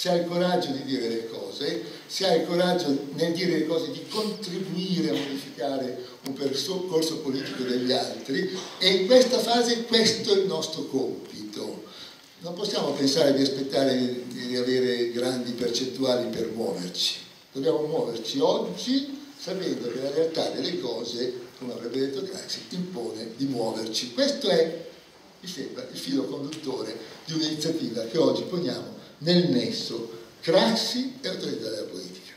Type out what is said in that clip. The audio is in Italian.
se hai il coraggio di dire le cose, se hai il coraggio nel dire le cose di contribuire a modificare un percorso politico degli altri e in questa fase questo è il nostro compito. Non possiamo pensare di aspettare di avere grandi percentuali per muoverci, dobbiamo muoverci oggi sapendo che la realtà delle cose, come avrebbe detto Craxi, impone di muoverci. Questo è, mi sembra, il filo conduttore di un'iniziativa che oggi poniamo nel nesso Craxi e autorità della politica.